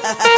¿Te gusta?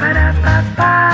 ba da ba ba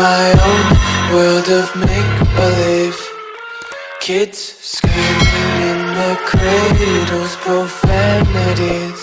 my own world of make-believe. Kids screaming in the cradles, profanities